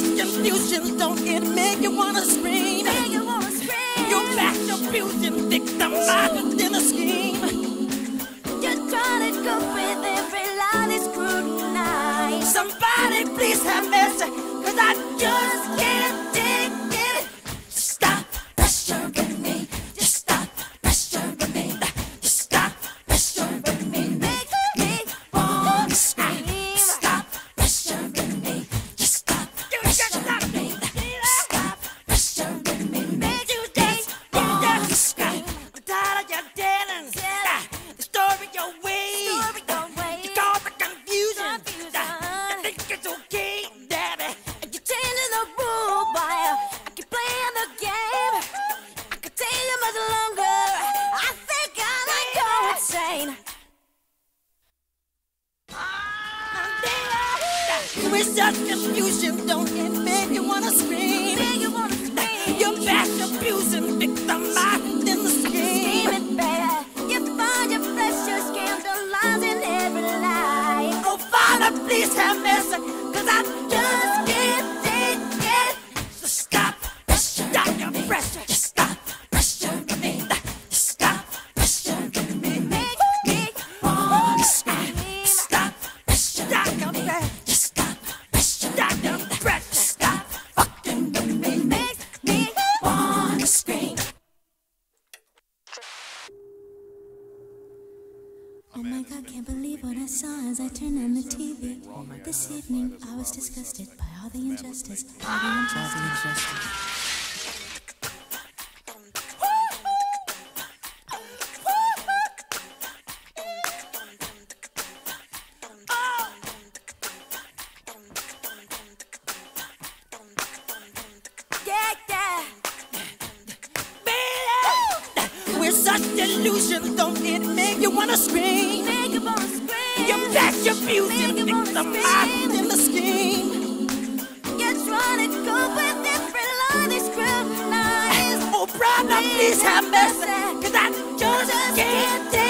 such confusion, don't it make you wanna scream? Make you wanna scream. You're back abusing, victimized in a scheme. You're trying to go with every lie they scrutinize. Somebody please have mercy, cause I just can't such confusion, don't it make you wanna scream? Make you wanna scream. You're back abusing, victimized in the scheme. Screaming, baby. You find your precious scandalizing every lie. Oh, Father, please have mercy, cause I Oh my god, can't believe what I saw as I turned on the TV. This evening, I was disgusted by all the injustice. All the injustice. such it make you wanna scream? Make you wanna scream. You're back you in the scheme. You're trying to go with every they scrutinize. Oh, brother, please have mercy, cause I just can't